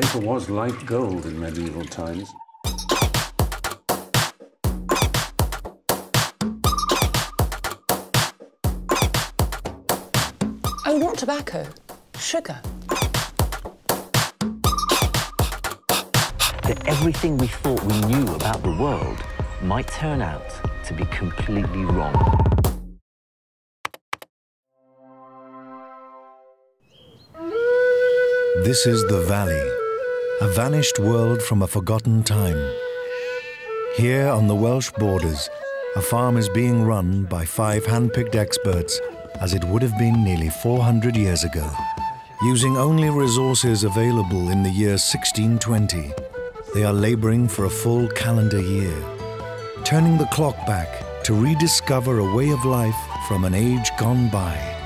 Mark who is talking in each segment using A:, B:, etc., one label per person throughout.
A: Paper was like gold in medieval times.
B: Oh, not tobacco, sugar.
C: That everything we thought we knew about the world might turn out to be completely wrong.
D: This is the Valley, a vanished world from a forgotten time. Here on the Welsh borders, a farm is being run by five hand-picked experts as it would have been nearly 400 years ago. Using only resources available in the year 1620, they are laboring for a full calendar year, turning the clock back to rediscover a way of life from an age gone by.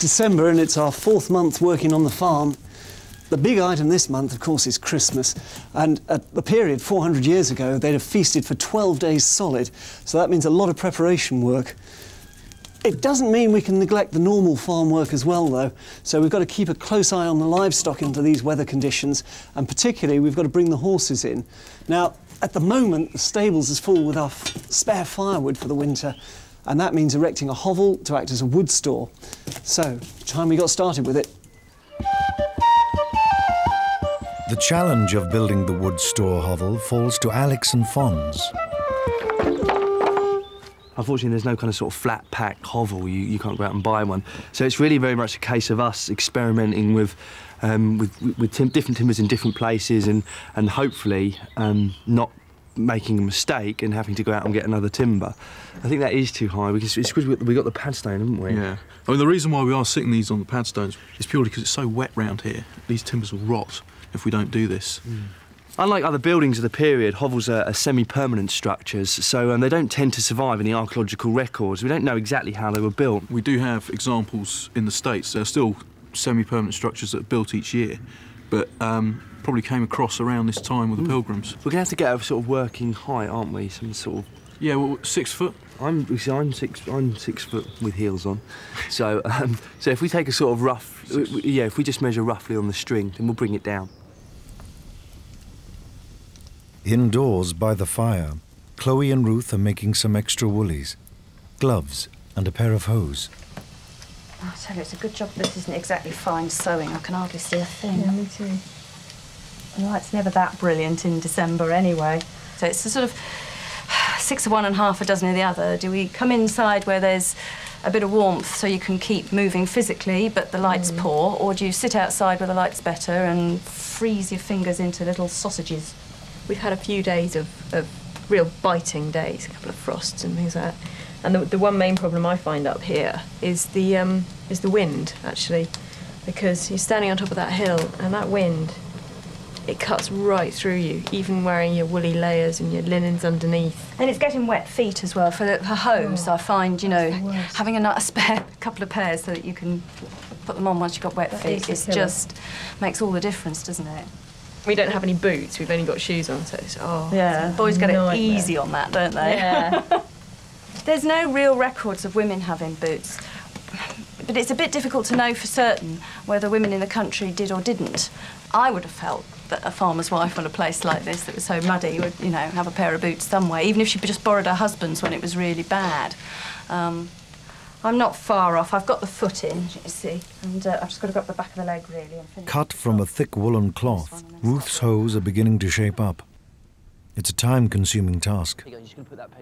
E: December and it's our fourth month working on the farm. The big item this month, of course, is Christmas. And at the period 400 years ago, they'd have feasted for 12 days solid. So that means a lot of preparation work. It doesn't mean we can neglect the normal farm work as well, though. So we've got to keep a close eye on the livestock under these weather conditions. And particularly, we've got to bring the horses in. Now, at the moment, the stables is full with our spare firewood for the winter and that means erecting a hovel to act as a wood store. So, time we got started with it.
D: The challenge of building the wood store hovel falls to Alex and Fonz.
F: Unfortunately, there's no kind of sort of flat pack hovel. You, you can't go out and buy one. So it's really very much a case of us experimenting with um, with, with tim- different timbers in different places and and hopefully um, not making a mistake and having to go out and get another timber. I think that is too high because it's because we got the padstone, haven't we?
G: Yeah. I mean, the reason why we are sitting these on the padstones is purely because it's so wet round here. These timbers will rot if we don't do this.
F: Unlike other buildings of the period, hovels are, are semi-permanent structures, so um, they don't tend to survive in the archaeological records. We don't know exactly how they were built.
G: We do have examples in the States. There are still semi-permanent structures that are built each year, but um, probably came across around this time with the pilgrims.
F: We're going to have to get a sort of working height, aren't we? Some sort of.
G: Yeah, well, six foot.
F: I'm see, I'm six I'm six foot with heels on, so um, so if we take a sort of rough w- w- yeah if we just measure roughly on the string then we'll bring it down.
D: Indoors by the fire, Chloe and Ruth are making some extra woolies, gloves, and a pair of hose.
H: I tell you, it's a good job this isn't exactly fine sewing. I can hardly see a thing.
I: Yeah, me too.
H: The light's never that brilliant in December anyway. So it's a sort of six of one and half a dozen of the other. Do we come inside where there's a bit of warmth so you can keep moving physically but the light's poor, or do you sit outside where the light's better and freeze your fingers into little sausages?
I: We've had a few days of, of real biting days, a couple of frosts and things like that. And the, the one main problem I find up here is the um, is the wind actually, because you're standing on top of that hill and that wind, it cuts right through you, even wearing your woolly layers and your linens underneath.
H: And it's getting wet feet as well. For, the, for hose, I find, you know, having a, a spare couple of pairs so that you can put them on once you've got wet
I: That
H: feet
I: is the
H: is
I: killer.
H: just makes all the difference, doesn't it?
I: We don't have any boots. We've only got shoes on, so it's oh.
H: Yeah, boys get it easy on that, don't they?
I: Yeah.
H: There's no real records of women having boots, but it's a bit difficult to know for certain whether women in the country did or didn't. I would have felt that a farmer's wife on a place like this that was so muddy would, you know, have a pair of boots somewhere, even if she just borrowed her husband's when it was really bad. Um, I'm not far off. I've got the foot in, you see, and uh, I've just got to go up the back of the leg really and.
D: Cut from a thick woolen cloth, Ruth's hose are beginning to shape up. It's a time consuming task.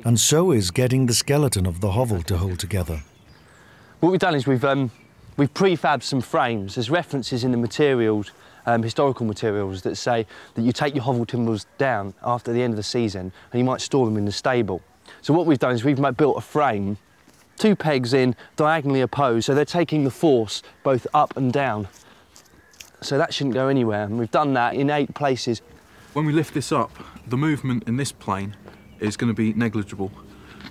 D: And so is getting the skeleton of the hovel to hold together.
F: What we've done is we've um, we've prefabbed some frames. There's references in the materials, um, historical materials, that say that you take your hovel timbers down after the end of the season and you might store them in the stable. So what we've done is we've built a frame, two pegs in, diagonally opposed, so they're taking the force both up and down. So that shouldn't go anywhere. And we've done that in eight places.
G: When we lift this up, the movement in this plane is going to be negligible,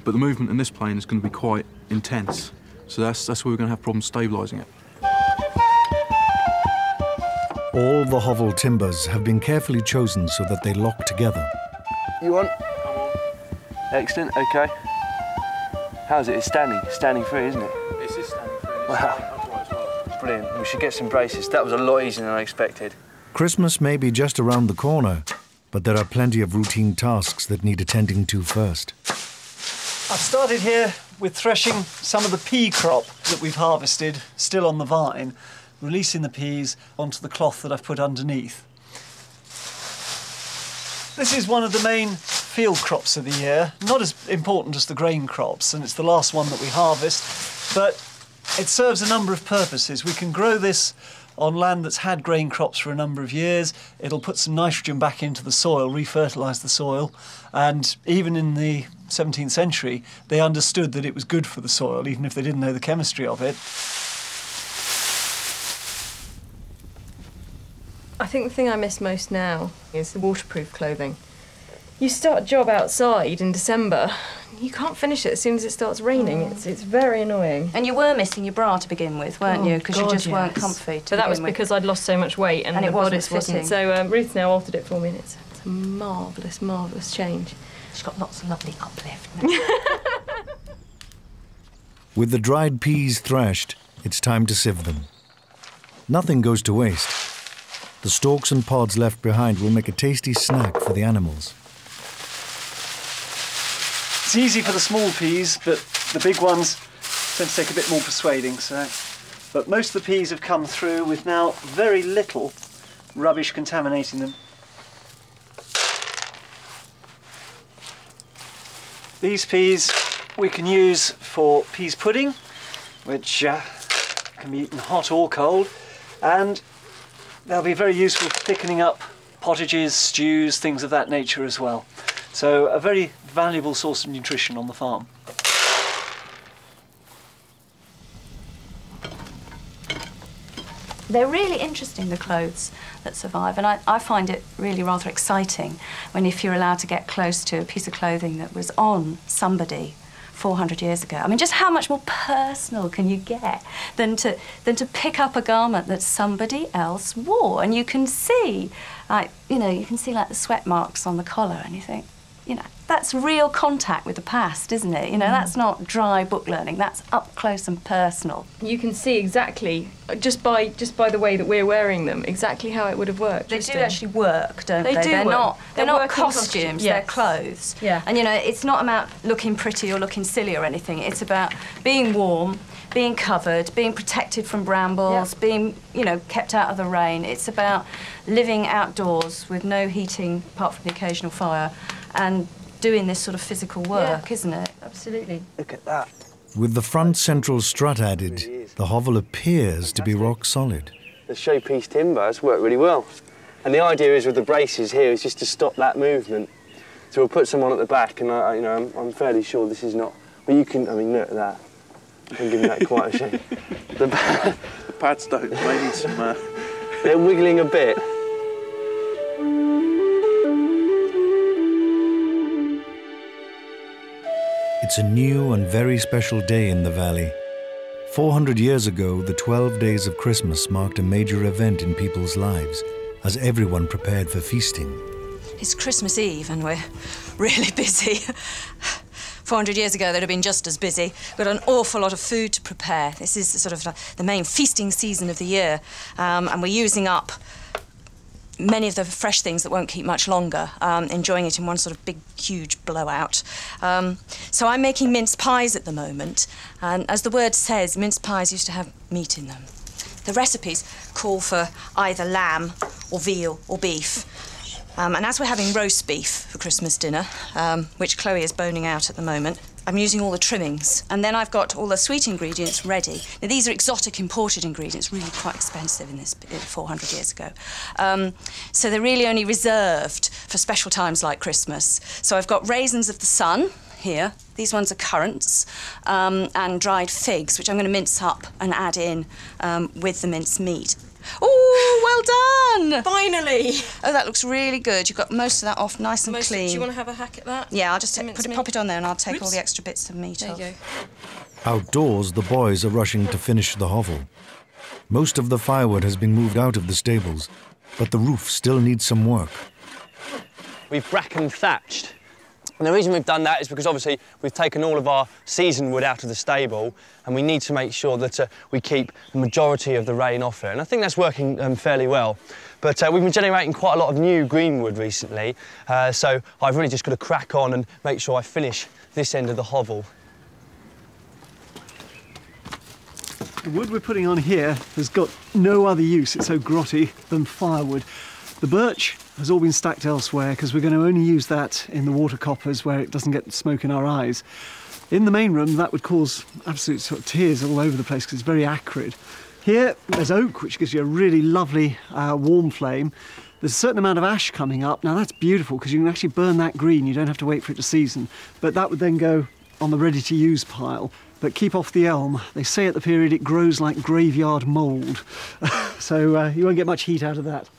G: but the movement in this plane is going to be quite intense. So that's that's where we're going to have problems stabilising it.
D: All the hovel timbers have been carefully chosen so that they lock together.
F: You want? Excellent, okay. How's it? It's standing, standing free, isn't it?
G: This is standing free.
F: Wow. Brilliant. We should get some braces. That was a lot easier than I expected.
D: Christmas may be just around the corner, but there are plenty of routine tasks that need attending to first.
E: I've started here with threshing some of the pea crop that we've harvested, still on the vine, releasing the peas onto the cloth that I've put underneath. This is one of the main field crops of the year, not as important as the grain crops, and it's the last one that we harvest, but it serves a number of purposes. We can grow this on land that's had grain crops for a number of years. It'll put some nitrogen back into the soil, refertilise the soil, and even in the 17th century, they understood that it was good for the soil, even if they didn't know the chemistry of it.
I: I think the thing I miss most now is the waterproof clothing. You start a job outside in December, you can't finish it as soon as it starts raining. It's, it's very annoying.
J: And you were missing your bra to begin with, weren't
I: Oh,
J: you? Because you
I: God,
J: just weren't comfy. To
I: But that was
J: begin with.
I: because I'd lost so much weight and,
J: And it
I: the
J: wasn't
I: bodice wasn't. So um, Ruth's now altered it for me and it's, it's a marvellous, marvellous change.
J: She's got lots of lovely uplift.
D: With the dried peas thrashed, it's time to sieve them. Nothing goes to waste. The stalks and pods left behind will make a tasty snack for the animals.
E: It's easy for the small peas, but the big ones tend to take a bit more persuading. So, but most of the peas have come through with now very little rubbish contaminating them. These peas we can use for peas pudding, which uh, can be eaten hot or cold, and they'll be very useful for thickening up pottages, stews, things of that nature as well. So a very valuable source of nutrition on the farm.
J: They're really interesting, the clothes that survive, and I, I find it really rather exciting when if you're allowed to get close to a piece of clothing that was on somebody 400 years ago. I mean, just how much more personal can you get than to, than to pick up a garment that somebody else wore? And you can see, like, you know, you can see like the sweat marks on the collar, and you think, you know, that's real contact with the past, isn't it? You know, mm. that's not dry book learning, that's up close and personal.
I: You can see exactly, just by just by the way that we're wearing them, exactly how it would have worked.
J: They do
I: in-
J: actually work, don't
I: They
J: they?
I: do
J: They're
I: work.
J: not. They're,
I: They're
J: not costumes.
I: costumes,
J: They're clothes.
I: Yeah.
J: And you know, it's not about looking pretty or looking silly or anything. It's about being warm, being covered, being protected from brambles,
I: Yeah.
J: being you know kept out of the rain. It's about living outdoors with no heating apart from the occasional fire, and doing this sort of physical work, isn't it?
I: Absolutely.
F: Look at that.
D: With the front central strut added, the hovel appears to be rock solid.
F: The showpiece timber has worked really well. And the idea is with the braces here is just to stop that movement. So we'll put someone at the back, and I, I- you know, I'm, I'm fairly sure this is not. But you can, I mean, look at that. I'm giving that quite a shake. The, pa-
G: The pads don't. They need some. Uh,
F: they're wiggling a bit.
D: It's a new and very special day in the valley. 400 years ago, the 12 days of Christmas marked a major event in people's lives as everyone prepared for feasting.
H: It's Christmas Eve and we're really busy. 400 years ago, they'd have been just as busy. We've got an awful lot of food to prepare. This is sort of the- the main feasting season of the year, um, and we're using up many of the fresh things that won't keep much longer, um, enjoying it in one sort of big, huge blowout. Um, so I'm making mince pies at the moment, and as the word says, mince pies used to have meat in them. The recipes call for either lamb or veal or beef. Um, and as we're having roast beef for Christmas dinner, um, which Chloe is boning out at the moment, I'm using all the trimmings. And then I've got all the sweet ingredients ready. Now, these are exotic imported ingredients, really quite expensive in this 400 years ago. Um, so they're really only reserved for special times like Christmas. So I've got raisins of the sun here. These ones are currants um, and dried figs, which I'm going to mince up and add in um, with the minced meat. Oh, well done!
I: Finally.
H: Oh, that looks really good. You've got most of that off nice and
I: Most,
H: clean.
I: do you want to have a hack at that?
H: yeah, I'll just take, put it, pop it on there and I'll take all the extra bits of meat
I: There
H: off.
I: you go.
D: Outdoors, the boys are rushing to finish the hovel. Most of the firewood has been moved out of the stables, but the roof still needs some work.
F: We've bracken thatched. And the reason we've done that is because obviously we've taken all of our season wood out of the stable and we need to make sure that uh, we keep the majority of the rain off it. And I think that's working um, fairly well. But uh, we've been generating quite a lot of new green wood recently, uh, so I've really just got to crack on and make sure I finish this end of the hovel.
E: The wood we're putting on here has got no other use, it's so grotty, than firewood. The birch has all been stacked elsewhere because we're going to only use that in the water coppers where it doesn't get smoke in our eyes. In the main room, that would cause absolute sort of tears all over the place because it's very acrid. Here, there's oak, which gives you a really lovely uh, warm flame. There's a certain amount of ash coming up. Now, that's beautiful because you can actually burn that green. You don't have to wait for it to season. But that would then go on the ready to use pile. But keep off the elm. They say at the period it grows like graveyard mould. so uh, you won't get much heat out of that.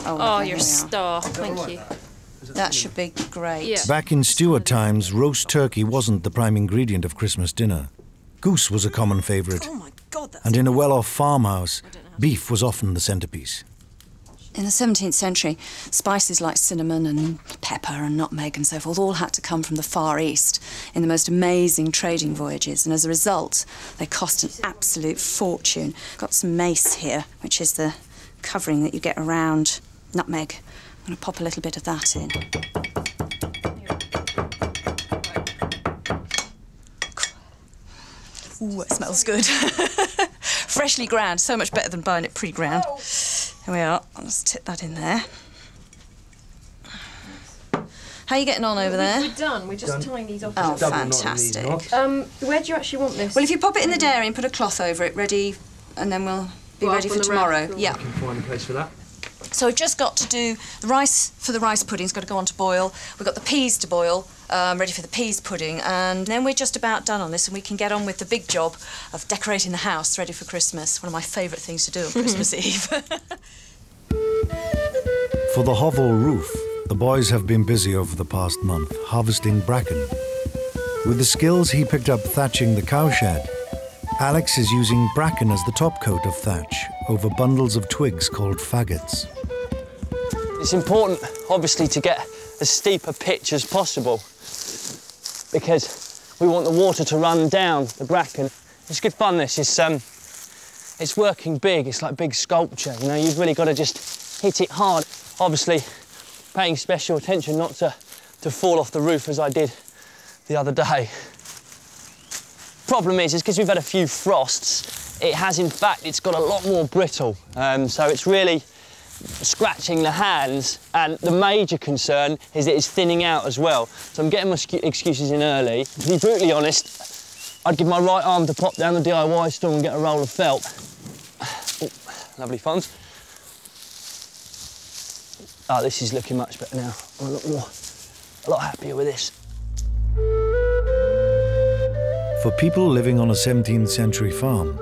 H: Oh,
J: Oh,
H: lovely,
J: you're a
H: here we are.
J: star. Thank you.
H: Uh, that should be great.
J: Yeah.
D: Back in Stuart times, roast turkey wasn't the prime ingredient of Christmas dinner. Goose was a common favourite.
H: Oh my God, that's
D: And in a well off farmhouse, beef was often the centrepiece.
H: In the 17th century, spices like cinnamon and pepper and nutmeg and so forth all had to come from the Far East in the most amazing trading voyages, and as a result, they cost an absolute fortune. Got some mace here, which is the covering that you get around nutmeg. I'm going to pop a little bit of that in. Ooh, it smells good. Freshly ground, so much better than buying it pre-ground. Here we are. I'll just tip that in there. How are you getting on over there?
I: We're done. We're just tying these off.
H: Oh, fantastic.
I: Um, where do you actually want this?
H: Well, if you pop it in the dairy and put a cloth over it, ready, and then we'll be
I: Well,
H: ready for
I: on
H: tomorrow.
I: Yeah. cool.
H: Yeah.
F: Find a place for that.
H: So we've just got to do the rice for the rice pudding's got to go on to boil. We've got the peas to boil, um, ready for the peas pudding, and then we're just about done on this, and we can get on with the big job of decorating the house ready for Christmas. One of my favourite things to do on Christmas Eve.
D: For the hovel roof, the boys have been busy over the past month harvesting bracken. With the skills he picked up thatching the cowshed, Alex is using bracken as the top coat of thatch over bundles of twigs called faggots.
F: It's important, obviously, to get as steep a pitch as possible because we want the water to run down the bracken. It's good fun, this. It's, um, it's working big. It's like big sculpture, you know. You've really got to just hit it hard. Obviously, paying special attention not to, to fall off the roof as I did the other day. Problem is, is because we've had a few frosts, it has, in fact, it's got a lot more brittle. Um, so it's really scratching the hands, and the major concern is that it's thinning out as well. So I'm getting my excuses in early. To be brutally honest, I'd give my right arm to pop down the DIY store and get a roll of felt. Oh, lovely funds. Ah, this is looking much better now. I'm a lot more, a lot happier with this.
D: For people living on a 17th century farm,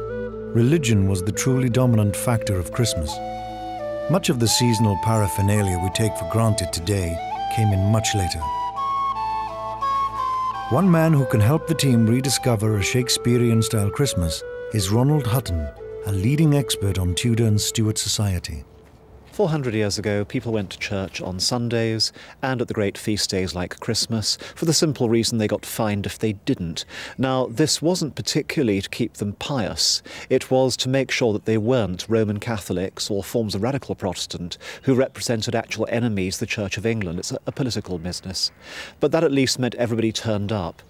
D: religion was the truly dominant factor of Christmas. Much of the seasonal paraphernalia we take for granted today came in much later. One man who can help the team rediscover a Shakespearean style Christmas is Ronald Hutton, a leading expert on Tudor and Stuart society.
K: 400 years ago, people went to church on Sundays and at the great feast days like Christmas for the simple reason they got fined if they didn't. Now, this wasn't particularly to keep them pious, it was to make sure that they weren't Roman Catholics or forms of radical Protestant who represented actual enemies the Church of England. It's a, a political business. But that at least meant everybody turned up.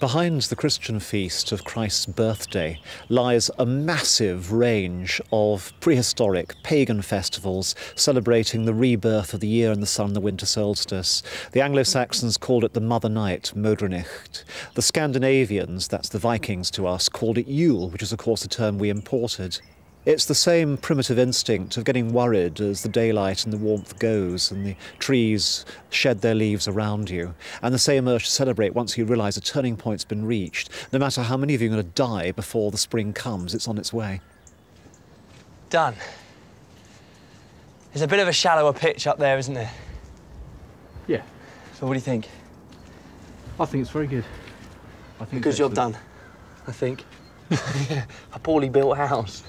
K: Behind the Christian feast of Christ's birthday lies a massive range of prehistoric pagan festivals celebrating the rebirth of the year and the sun, the winter solstice. The Anglo Saxons called it the Mother Night, Modranecht. The Scandinavians, that's the Vikings to us, called it Yule, which is, of course, a term we imported. It's the same primitive instinct of getting worried as the daylight and the warmth goes and the trees shed their leaves around you, and the same urge to celebrate once you realise a turning point's been reached. No matter how many of you are going to die before the spring comes, it's on its way.
F: Done. There's a bit of a shallower pitch up there, isn't there?
G: Yeah,
F: So what do you think?
G: I think it's very good. I think
F: Good
G: it's
F: job
G: excellent.
F: done, I think. A poorly built house.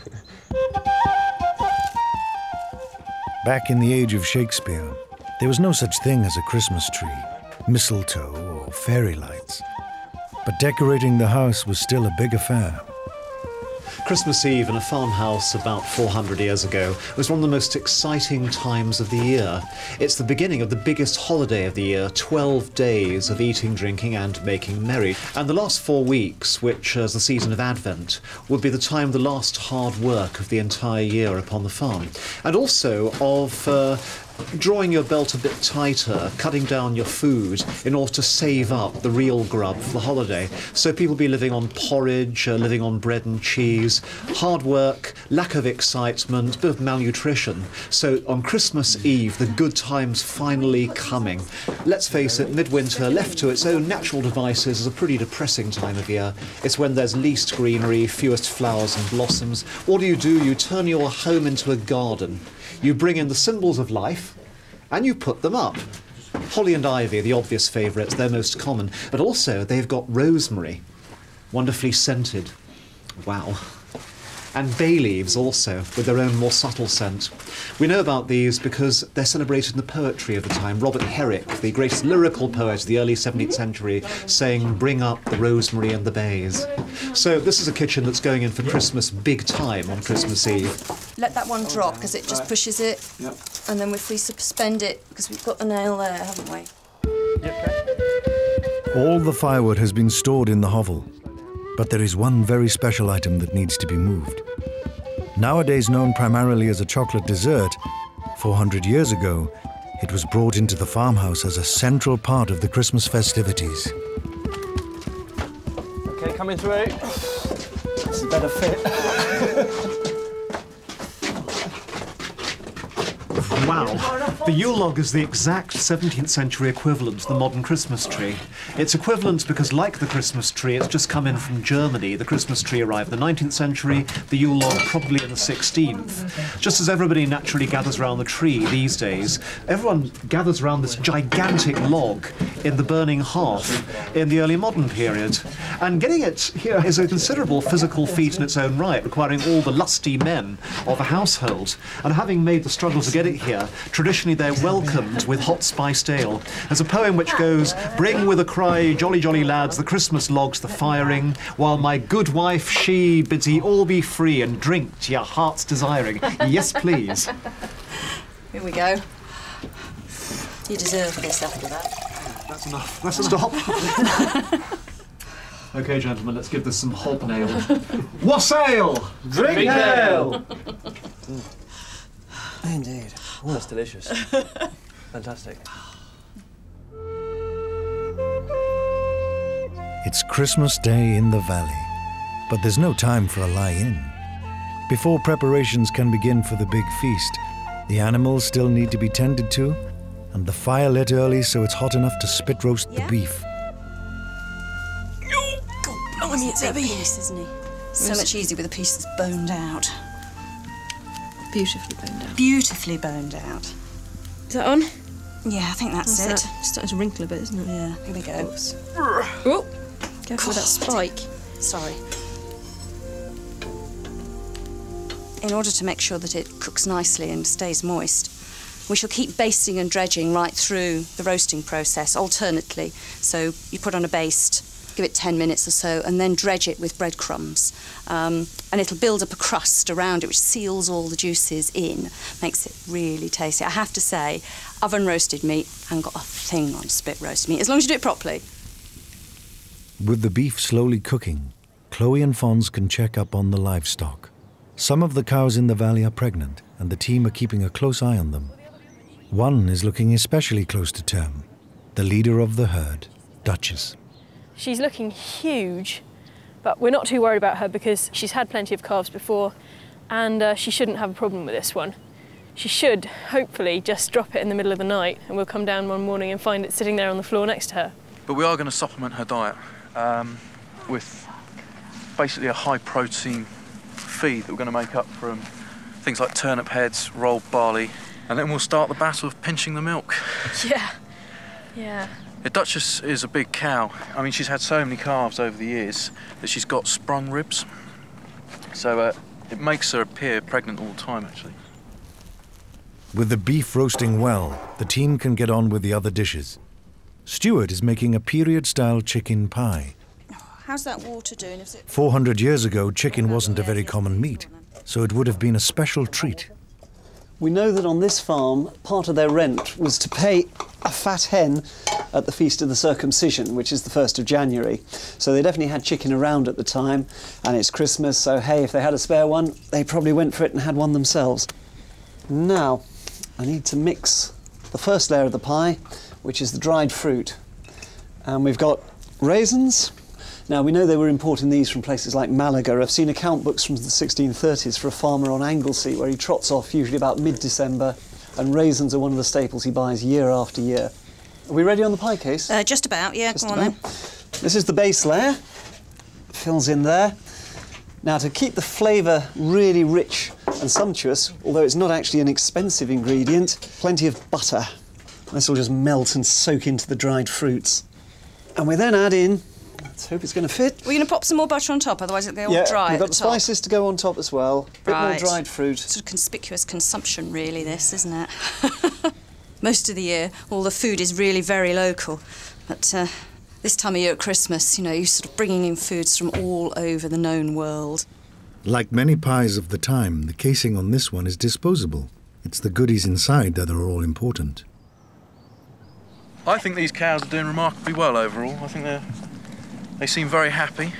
D: Back in the age of Shakespeare, there was no such thing as a Christmas tree, mistletoe, or fairy lights. But decorating the house was still a big affair.
K: Christmas Eve in a farmhouse about 400 years ago was one of the most exciting times of the year. It's the beginning of the biggest holiday of the year 12 days of eating, drinking, and making merry. And the last four weeks, which is the season of Advent, would be the time of the last hard work of the entire year upon the farm. And also of uh, drawing your belt a bit tighter, cutting down your food in order to save up the real grub for the holiday. So people be living on porridge, uh, living on bread and cheese, hard work, lack of excitement, bit of malnutrition. So on Christmas Eve, the good times finally coming. Let's face it, midwinter, left to its own natural devices, is a pretty depressing time of year. It's when there's least greenery, fewest flowers and blossoms. What do you do? You turn your home into a garden. You bring in the symbols of life and you put them up. Holly and ivy, are the obvious favourites, they're most common, but also they've got rosemary, wonderfully scented. Wow. And bay leaves also, with their own more subtle scent. We know about these because they're celebrated in the poetry of the time. Robert Herrick, the greatest lyrical poet of the early 17th century, saying, Bring up the rosemary and the bays. So this is a kitchen that's going in for Christmas big time on Christmas Eve.
H: Let that one drop because it just pushes it.
E: Yep.
H: And then if we suspend it, because we've got the nail there, haven't we?
D: All the firewood has been stored in the hovel, but there is one very special item that needs to be moved. Nowadays known primarily as a chocolate dessert, 400 years ago, it was brought into the farmhouse as a central part of the Christmas festivities.
F: Okay, coming through.
E: It's a better fit.
K: Wow. The Yule log is the exact 17th century equivalent to the modern Christmas tree. It's equivalent because, like the Christmas tree, it's just come in from Germany. The Christmas tree arrived in the 19th century, the Yule log probably in the 16th. Just as everybody naturally gathers around the tree these days, everyone gathers around this gigantic log in the burning hearth in the early modern period. And getting it here is a considerable physical feat in its own right, requiring all the lusty men of a household. And having made the struggle to get it here, traditionally they're welcomed with hot spiced ale. There's a poem which goes, Bring with a cry, jolly jolly lads, the Christmas logs the firing, while my good wife, she bids ye all be free and drink to your heart's desiring. Yes, please.
H: Here we go. You deserve this after that.
K: That's enough. Let's stop. okay, gentlemen, let's give this some hobnail. Wassail!
F: Drink ale!
E: Indeed.
F: That's delicious. Fantastic.
D: It's Christmas Day in the valley, but there's no time for a lie in. Before preparations can begin for the big feast, the animals still need to be tended to, and the fire lit early so it's hot enough to spit roast the
H: Yeah?
D: beef.
H: Blimey, it's heavy. Piece, isn't he? So much easier with a piece that's boned out.
I: Beautifully boned out.
H: Beautifully boned out.
I: Is that on?
H: Yeah, I think that's
I: That's
H: it.
I: it. Starting to wrinkle a bit, isn't it?
H: Yeah, here we go.
I: Oh, careful with that spike.
H: Sorry. In order to make sure that it cooks nicely and stays moist, we shall keep basting and dredging right through the roasting process alternately. So you put on a baste, give it 10 minutes or so, and then dredge it with breadcrumbs. Um, and it'll build up a crust around it which seals all the juices in, makes it really tasty. I have to say, oven roasted meat, and got a thing on spit roast meat, as long as you do it properly.
D: With the beef slowly cooking, Chloe and Fonz can check up on the livestock. Some of the cows in the valley are pregnant, and the team are keeping a close eye on them. One is looking especially close to term, the leader of the herd, Duchess.
I: She's looking huge, but we're not too worried about her because she's had plenty of calves before and uh, she shouldn't have a problem with this one. She should, hopefully, just drop it in the middle of the night and we'll come down one morning and find it sitting there on the floor next to her.
G: But we are going to supplement her diet um, with basically a high protein feed that we're going to make up from things like turnip heads, rolled barley, and then we'll start the battle of pinching the milk.
I: Yeah. Yeah.
G: The Duchess is a big cow. I mean, she's had so many calves over the years that she's got sprung ribs. So uh, it makes her appear pregnant all the time, actually.
D: With the beef roasting well, the team can get on with the other dishes. Stuart is making a period style chicken pie.
H: How's that water doing? Is it
D: 400 years ago, chicken wasn't a very common meat, so it would have been a special treat.
E: We know that on this farm, part of their rent was to pay a fat hen at the Feast of the Circumcision, which is the 1st of January. So they definitely had chicken around at the time, and it's Christmas, so hey, if they had a spare one, they probably went for it and had one themselves. Now, I need to mix the first layer of the pie, which is the dried fruit. And we've got raisins. Now, we know they were importing these from places like Malaga. I've seen account books from the 1630s for a farmer on Anglesey where he trots off usually about mid December, and raisins are one of the staples he buys year after year. Are we ready on the pie case?
H: Uh, just about, yeah,
E: Just about.
H: then.
E: This is the base layer, fills in there. Now, to keep the flavour really rich and sumptuous, although it's not actually an expensive ingredient, plenty of butter. This will just melt and soak into the dried fruits. And we then add in, let's hope it's going to fit.
H: We're going to pop some more butter on top, otherwise it'll all
E: yeah,
H: dry
E: we've got
H: the
E: spices to go on top as well. a Bit
H: Right.
E: more dried fruit.
H: Sort of conspicuous consumption, really, this, isn't it? Most of the year, all the food is really very local. But uh, this time of year at Christmas, you know, you're sort of bringing in foods from all over the known world.
D: Like many pies of the time, the casing on this one is disposable. It's the goodies inside that are all important.
G: I think these cows are doing remarkably well overall. I think they're, they seem very happy.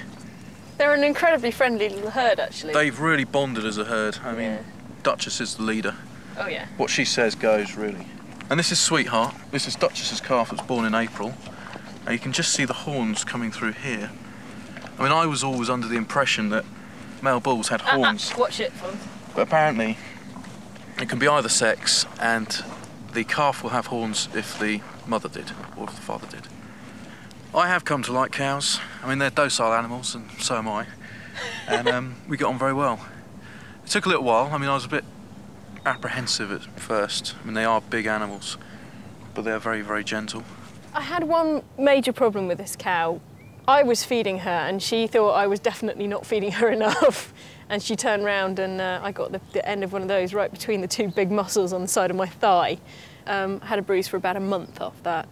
I: They're an incredibly friendly little herd, actually.
G: They've really bonded as a herd. I mean,
I: Yeah.
G: Duchess is the leader.
I: Oh, yeah.
G: What she says goes, really. And this is Sweetheart. This is Duchess's calf that was born in April. And you can just see the horns coming through here. I mean, I was always under the impression that male bulls had horns.
I: Watch it,
G: But apparently, it can be either sex, and the calf will have horns if the mother did, or if the father did. I have come to like cows. I mean, they're docile animals, and so am I. And um, we got on very well. It took a little while. I mean, I was a bit apprehensive at first. I mean, they are big animals, but they are very, very gentle.
I: I had one major problem with this cow. I was feeding her, and she thought I was definitely not feeding her enough. And she turned round, and uh, I got the, the end of one of those right between the two big muscles on the side of my thigh. Um, had a bruise for about a month after that.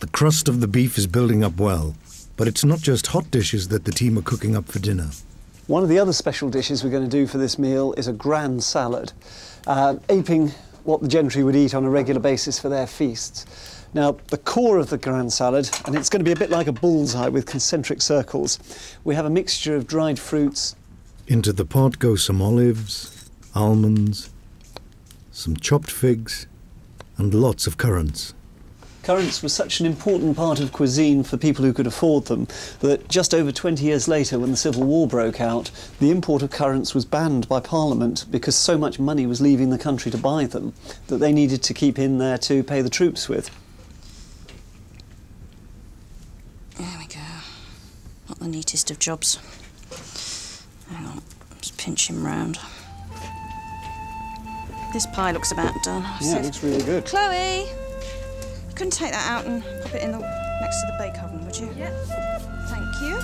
D: The crust of the beef is building up well, but it's not just hot dishes that the team are cooking up for dinner.
E: One of the other special dishes we're going to do for this meal is a grand salad, uh, aping what the gentry would eat on a regular basis for their feasts. Now, the core of the grand salad, and it's going to be a bit like a bullseye with concentric circles, we have a mixture of dried fruits.
D: Into the pot go some olives, almonds, some chopped figs, and lots of currants.
E: Currants were such an important part of cuisine for people who could afford them that just over 20 years later, when the Civil War broke out, the import of currants was banned by Parliament because so much money was leaving the country to buy them that they needed to keep in there to pay the troops with.
H: There we go. Not the neatest of jobs. Hang on, just pinch him round. This pie looks about done.
E: Yeah, it looks really good.
H: Chloe, couldn't take that out and pop it in the next to the bake oven, would you?
I: Yeah.
H: Thank you.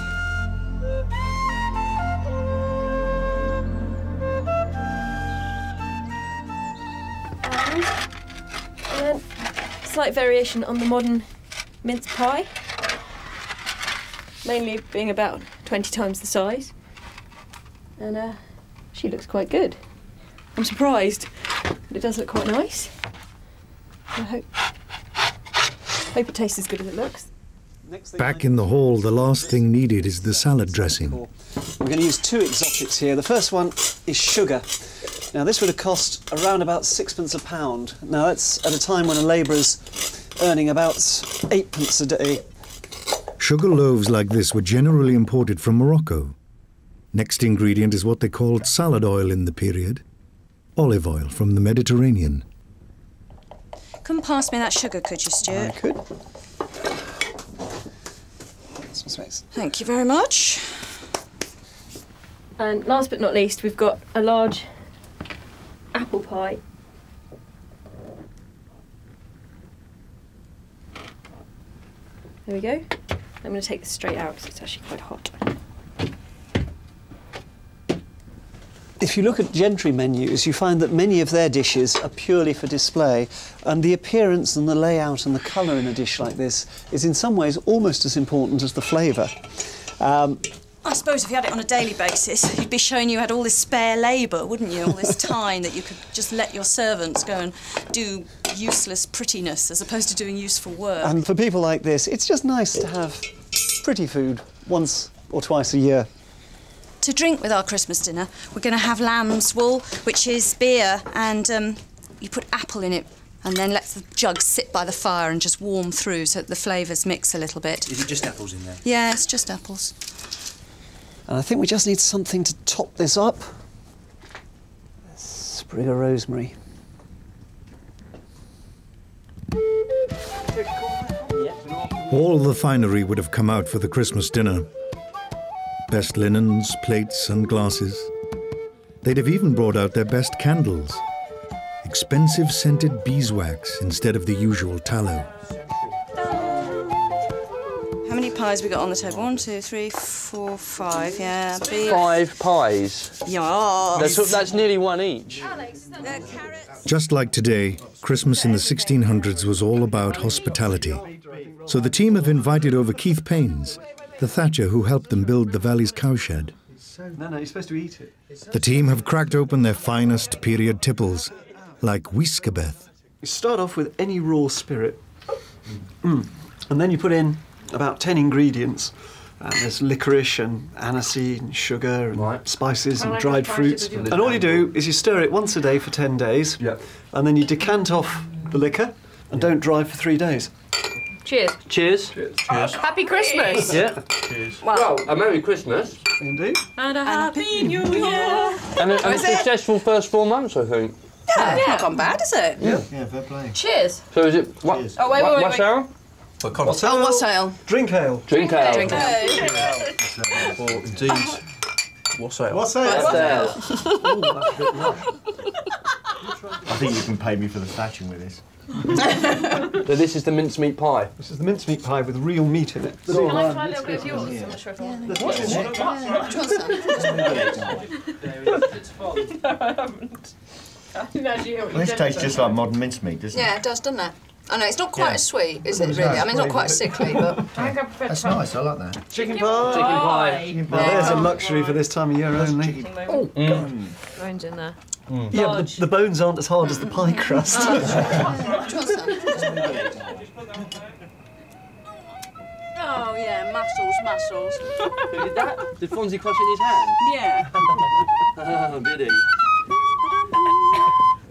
I: And then slight variation on the modern mince pie, mainly being about 20 times the size. And uh, she looks quite good. I'm surprised, but it does look quite nice. I hope, hope it tastes as good as it looks.
D: Back in the hall, the last thing needed is the salad dressing.
E: We're going to use two exotics here. The first one is sugar. Now, this would have cost around about sixpence a pound. Now, that's at a time when a labourer's earning about eightpence a day.
D: Sugar loaves like this were generally imported from Morocco. Next ingredient is what they called salad oil in the period olive oil from the Mediterranean.
H: Come pass me that sugar, could you, Stuart?
E: I could. Some space.
H: Thank you very much.
I: And last but not least, we've got a large apple pie. There we go. I'm going to take this straight out because it's actually quite hot.
E: If you look at gentry menus, you find that many of their dishes are purely for display, and the appearance and the layout and the colour in a dish like this is in some ways almost as important as the flavour. Um,
H: I suppose if you had it on a daily basis, you'd be showing you had all this spare labour, wouldn't you? All this time that you could just let your servants go and do useless prettiness as opposed to doing useful work.
E: and for people like this, it's just nice to have pretty food once or twice a year.
H: To drink with our Christmas dinner, we're going to have lamb's wool, which is beer, and um, you put apple in it and then let the jug sit by the fire and just warm through so that the flavours mix a little bit.
L: Is it just apples in there?
H: Yeah, it's just apples.
E: And I think we just need something to top this up. A sprig of rosemary.
D: All the finery would have come out for the Christmas dinner. Best linens, plates, and glasses. They'd have even brought out their best candles. Expensive scented beeswax instead of the usual tallow.
H: How many pies we got on the table? One, two, three, four, five. Yeah, beef.
F: Five pies.
H: Yeah.
F: That's, that's nearly one each.
D: Just like today, Christmas in the 1600s was all about hospitality. So the team have invited over Keith Paynes, the thatcher who helped them build the valley's cowshed.
E: No, no, you're supposed to eat it.
D: The team have cracked open their finest period tipples, like usquebaugh.
E: You start off with any raw spirit, Mm. and then you put in about 10 ingredients. And there's licorice and aniseed and sugar and spices and dried fruits. And all you do is you stir it once a day for 10 days. And then you decant off the liquor and don't dry for three days.
I: Cheers.
F: Cheers. Cheers.
I: Happy Christmas.
F: Yeah. Cheers.
I: Well,
F: a Merry Christmas.
E: Indeed.
I: And a Happy New Year.
F: And a, and a
H: is it?
F: successful first four months, I think.
H: Yeah, it's not gone bad, is it?
E: Yeah, yeah, fair play.
I: Cheers.
F: So is it what?
I: Oh, wait, wait,
F: what,
I: wait,
F: what's
I: wait.
F: ale?
E: What's
H: Oh, what's ale?
E: Drink ale.
F: Drink ale.
H: Drink ale.
G: Or indeed, what's that?
E: What's ale?
F: What's ale?
L: I think you can pay me for the thatching with this.
F: So this is the mincemeat pie.
E: This is the mincemeat pie with real meat in it.
I: Can I try a little bit of yours? I'm not sure if I want
L: This tastes just like modern mincemeat, doesn't it?
H: Yeah, it does, doesn't it? Oh, I know, it's not quite
L: Yeah.
H: as sweet, is it, really? I mean, it's not
L: not.
H: quite sickly, but...
I: I think I prefer?
L: That's nice, I like that.
E: Chicken pie.
F: Chicken pie.
E: Now, there's a luxury for this time of year only.
I: Oh, Bones mm. in there. Mm.
E: Yeah, but the, the bones aren't as hard as the pie crust.
H: Oh, yeah, muscles, muscles.
F: Who did that? Did Fonzie crush in his hand?
H: Yeah.
F: Oh, did he?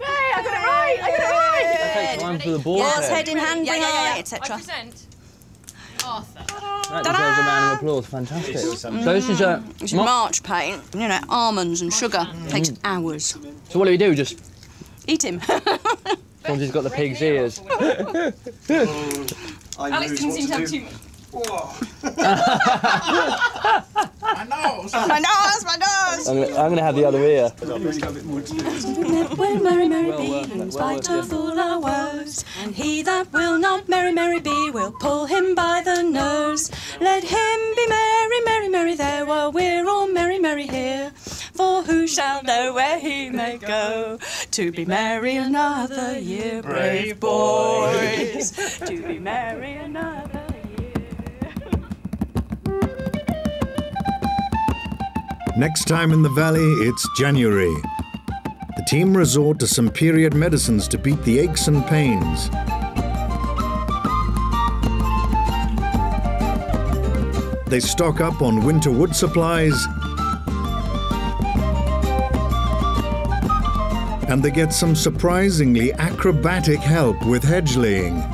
I: Hey, I got it right. I got it right.
F: Take time for the ball.
H: Yes, head in hand, bring eye,
I: I
H: etc.
I: present Arthur.
F: That deserves a round of applause. Fantastic. So this is uh, mm. a.
H: It's March paint, you know, almonds and sugar. Takes mm. hours.
F: So what do we do? Just
H: Eat him.
F: Fonzie's got the pig's ears.
I: Alex didn't seem to have too much.
H: my nose, my nose.
F: I'm gonna, I'm gonna have the other ear.
H: Will merry, merry be, in spite of all our woes. And he that will not merry, merry be, will pull him by the nose. Let him be merry, merry, merry there, while we're all merry, merry here. For who shall know where he may go? To be merry another year, brave boys. To be merry another
D: Next time in the valley, it's January. The team resort to some period medicines to beat the aches and pains. They stock up on winter wood supplies. And they get some surprisingly acrobatic help with hedge laying.